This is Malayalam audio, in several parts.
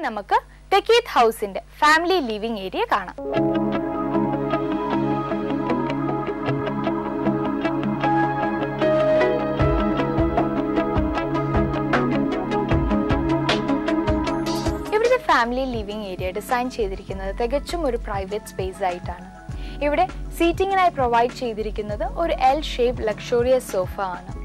ഇനി നമുക്ക് തെക്കീത്ത് ഹൗസിന്റെ ഫാമിലി ലിവിംഗ് ഏരിയ കാണാം. ഫാമിലി ലിവിംഗ് ഏരിയ ഡിസൈൻ ചെയ്തിരിക്കുന്നത് തികച്ചും ഒരു പ്രൈവറ്റ് സ്പേസ് ആയിട്ടാണ്. ഇവിടെ സീറ്റിങ്ങിനായി പ്രൊവൈഡ് ചെയ്തിരിക്കുന്നത് ഒരു എൽ ഷേപ്പ് ലക്ഷോറിയസ് സോഫ ആണ്.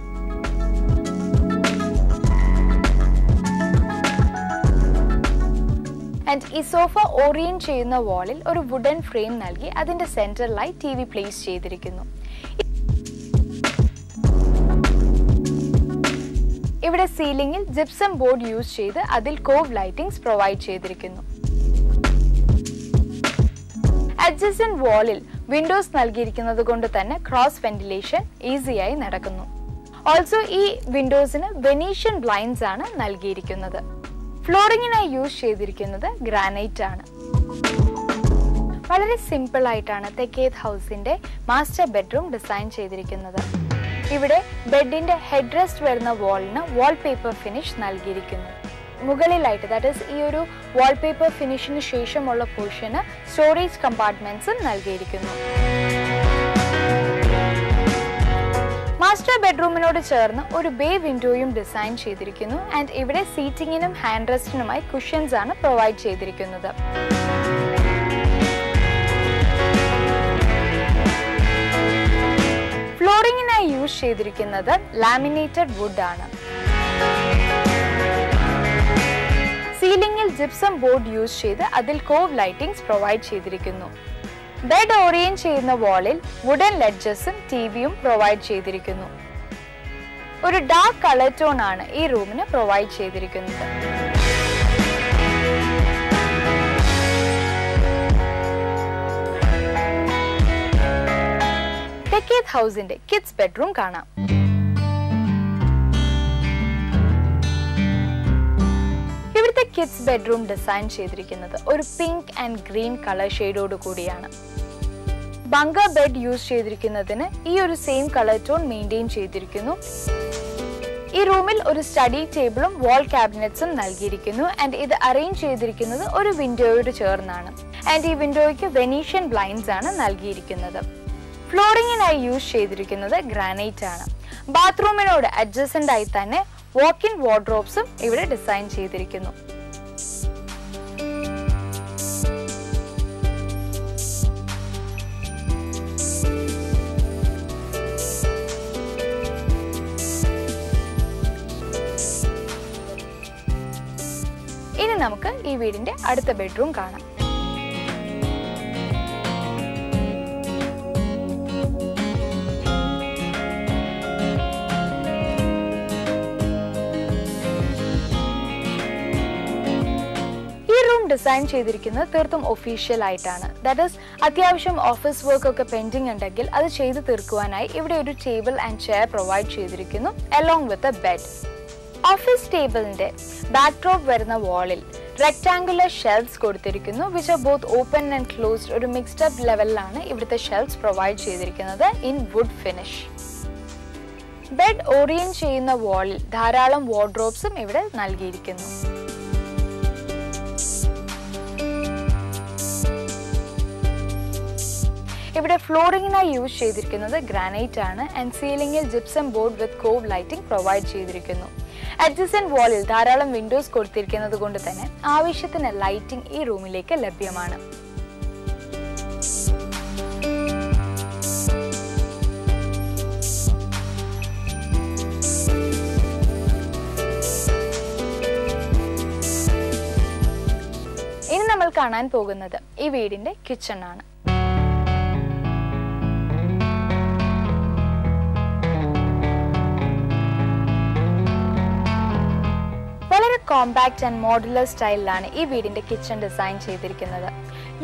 ആൻഡ് ഈ സോഫ ഓറിയന്റ് ചെയ്യുന്ന വാളിൽ ഒരു വുഡൻ ഫ്രെയിം നൽകി അതിന്റെ സെന്ററിലായി ടി വി പ്ലേസ് ചെയ്തിരിക്കുന്നു. ഇവിടെ സീലിംഗിൽ ജിപ്സം ബോർഡ് യൂസ് ചെയ്ത് അതിൽ കോവ് ലൈറ്റിംഗ്സ് പ്രൊവൈഡ് ചെയ്തിരിക്കുന്നു. അഡ്ജസ്റ്റൻ വാളിൽ വിൻഡോസ് നൽകിയിരിക്കുന്നത് കൊണ്ട് തന്നെ ക്രോസ് വെന്റിലേഷൻ ഈസിയായി നടക്കുന്നു. ഓൾസോ ഈ വിൻഡോസിന് വെനീഷ്യൻ ബ്ലൈൻഡ്സ് ആണ് നൽകിയിരിക്കുന്നത്. ഫ്ലോറിങ്ങിനായി യൂസ് ചെയ്തിരിക്കുന്നത് ഗ്രാനൈറ്റ് ആണ്. വളരെ സിമ്പിൾ ആയിട്ടാണ് തെക്കേത് ഹൗസിന്റെ മാസ്റ്റർ ബെഡ്റൂം ഡിസൈൻ ചെയ്തിരിക്കുന്നത്. ഇവിടെ ബെഡിന്റെ ഹെഡ് റെസ്റ്റ് വരുന്ന വാളിന് വാൾപേപ്പർ ഫിനിഷ് നൽകിയിരിക്കുന്നു. മുകളിലായിട്ട് ദാറ്റ് ഈസ് ഈ ഒരു വാൾപേപ്പർ ഫിനിഷിന് ശേഷമുള്ള പോർഷന് സ്റ്റോറേജ് കമ്പാർട്ട്മെന്റ്സും നൽകിയിരിക്കുന്നു. മാസ്റ്റർ ബെഡ്റൂമിനോട് ചേർന്ന് ഒരു ബേ വിൻഡോയും ഡിസൈൻ ചെയ്തിരിക്കുന്നു. ആൻഡ് ഇവിടെ സീറ്റിങ്ങിനും ഹാൻഡ് റെസ്റ്റിനുമായി കുഷ്യൻസ് ആണ് പ്രൊവൈഡ് ചെയ്തിരിക്കുന്നത്. ഫ്ലോറിങ്ങിനായി യൂസ് ചെയ്തിരിക്കുന്നത് ലാമിനേറ്റഡ് വുഡ് ആണ്. സീലിംഗിൽ ജിപ്സം ബോർഡ് യൂസ് ചെയ്ത് അതിൽ കോവ് ലൈറ്റിംഗ്സ് പ്രൊവൈഡ് ചെയ്തിരിക്കുന്നു. ബെഡ് ഓറിയന്റ് ചെയ്യുന്ന വാളിൽ വുഡൻ ലെഡ്ജസും ടിവിയും പ്രൊവൈഡ് ചെയ്തിരിക്കുന്നു. ഒരു ഡാർക്ക് കളർ ടോൺ ആണ് ഈ റൂമിന് പ്രൊവൈഡ് ചെയ്തിരിക്കുന്നത്. ഹൗസിന്റെ കിഡ്സ് ബെഡ്റൂം കാണാം. കിഡ്സ് ബെഡ്റൂം ഡിസൈൻ ചെയ്തിരിക്കുന്നത്. ഒരു പിങ്ക് ആൻഡ് ഗ്രീൻ കളർ ഷെയ്ഡോട് കൂടിയാണ്. ബങ്ക ബെഡ് യൂസ് ചെയ്തിരിക്കുന്നതിന് ഈ ഒരു സെയിം കളർ ടോൺ മെയിന്റെയിൻ ചെയ്തിരിക്കുന്നു. ഈ റൂമിൽ ഒരു സ്റ്റഡി ടേബിളും വാൾ ക്യാബിനറ്റ്സും നൽകിയിരിക്കുന്നു. ആൻഡ് ഇത് അറേഞ്ച് ചെയ്തിരിക്കുന്നത് ഒരു വിൻഡോയോട് ചേർന്നാണ്. ആൻഡ് ഈ വിൻഡോയ്ക്ക് വെനീഷ്യൻ ബ്ലൈൻഡ്സ് ആണ് നൽകിയിരിക്കുന്നത്. ഫ്ലോറിങ്ങിനായി യൂസ് ചെയ്തിരിക്കുന്നത് ഗ്രാനൈറ്റ് ആണ്. ബാത്റൂമിനോട് അഡ്ജസ്റ്റന്റ് ആയി തന്നെ വാക്ക് ഇൻ വാർഡ്രോബ്സും ഇവിടെ ഡിസൈൻ ചെയ്തിരിക്കുന്നു. ഇനി നമുക്ക് ഈ വീടിന്റെ അടുത്ത ബെഡ്റൂം കാണാം. ഡിസൈൻ ചെയ്തിരിക്കുന്നത് തീർത്തും ഒഫീഷ്യൽ ആയിട്ടാണ്. ദാറ്റ് ഈസ് അത്യാവശ്യം ഓഫീസ് വർക്ക് ഒക്കെ പെൻഡിങ് ഉണ്ടെങ്കിൽ അത് ചെയ്തു തീർക്കുവാനായി ഇവിടെ ഒരു ടേബിൾ ആൻഡ് ചെയർ പ്രൊവൈഡ് ചെയ്തിരിക്കുന്നു along with a bed office ടേബിളിന്റെ ബാക്ക്ഡ്രോപ്പ് വരുന്ന വാളിൽ റെക്ടാംഗുലർ ഷെൽഫ്സ് കൊടുത്തിരിക്കുന്നു which are both open and closed ഒരു മിക്സ്ഡ് അപ്പ് ലെവലിലാണ് ഇവിടുത്തെ ഷെൽഫ്സ് പ്രൊവൈഡ് ചെയ്തിരിക്കുന്നത് in wood finish bed orient ചെയ്യുന്ന വാളിൽ ധാരാളം വാർഡ്രോപ്സും ഇവിടെ നൽകിയിരിക്കുന്നു. ഇവിടെ ഫ്ലോറിങ്ങിനായി യൂസ് ചെയ്തിരിക്കുന്നത് ഗ്രാനൈറ്റ് ആണ് and സീലിംഗിൽ gypsum board with cove lighting provide ചെയ്തിരിക്കുന്നു. അഡ്ജസ്റ്റൻ വാളിൽ ധാരാളം വിൻഡോസ് കൊടുത്തിരിക്കുന്നത് കൊണ്ട് തന്നെ ആവശ്യത്തിന് ലൈറ്റിംഗ് ഈ റൂമിലേക്ക് ലഭ്യമാണ്. ഇനി നമ്മൾ കാണാൻ പോകുന്നത് ഈ വീടിന്റെ കിച്ചൺ ആണ്. കോമ്പാക്ട് ആൻഡ് മോഡുലർ സ്റ്റൈലിലാണ് ഈ വീടിന്റെ കിച്ചൺ ഡിസൈൻ ചെയ്തിരിക്കുന്നത്.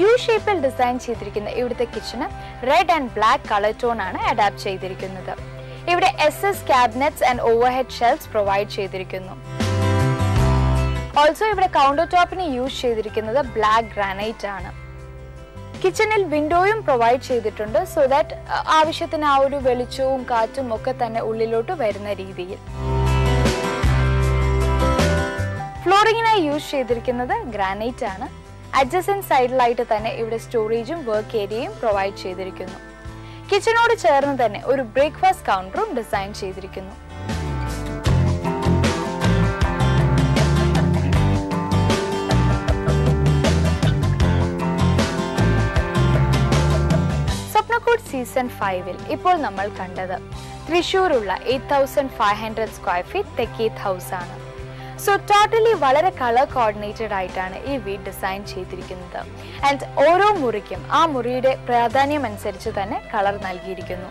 യു ഷേപ്പിൽ ഡിസൈൻ ചെയ്തിരിക്കുന്ന ഇവിടുത്തെ kitchen red and black colour tone ആണ് അഡാപ്റ്റ് ചെയ്തിരിക്കുന്നത്. ഇവിടെ S S cabinets and overhead shelves provide ചെയ്തിരിക്കുന്നു. ഓൾസോ ഇവിടെ കൗണ്ടർ ടോപ്പിന് യൂസ് ചെയ്തിരിക്കുന്നത് ബ്ലാക്ക് ഗ്രാനൈറ്റ് ആണ്. കിച്ചണിൽ വിൻഡോയും പ്രൊവൈഡ് ചെയ്തിട്ടുണ്ട് സോ ദാറ്റ് ആവശ്യത്തിന് ആ ഒരു വെളിച്ചവും കാറ്റും ഒക്കെ തന്നെ ഉള്ളിലോട്ട് വരുന്ന രീതിയിൽ. ഫ്ലോറിങ്ങിനായി യൂസ് ചെയ്തിരിക്കുന്നത് ഗ്രാനൈറ്റ് ആണ്. അഡ്ജസ്റ്റൻ സൈഡിലായിട്ട് തന്നെ ഇവിടെ സ്റ്റോറേജും വർക്ക് ഏരിയയും പ്രൊവൈഡ് ചെയ്തിരിക്കുന്നു. കിച്ചണോട് ചേർന്ന് തന്നെ ഒരു ബ്രേക്ക്ഫാസ്റ്റ് കൗണ്ടറും ഡിസൈൻ ചെയ്തിരിക്കുന്നു. സ്വപ്നക്കൂട് സീസൺ ഫൈവിൽ ഇപ്പോൾ നമ്മൾ കണ്ടത്. തൃശൂരുള്ള eight thousand five hundred square feet തെക്കീത്ത് house ആണ് സോ ടോട്ടലി വളരെ കളർ കോർഡിനേറ്റഡ് ആയിട്ടാണ് ഈ വീട് ഡിസൈൻ ചെയ്തിരിക്കുന്നത്. ആൻഡ് ഓരോ മുറിക്കും ആ മുറിയുടെ പ്രാധാന്യം അനുസരിച്ച് തന്നെ കളർ നൽകിയിരിക്കുന്നു.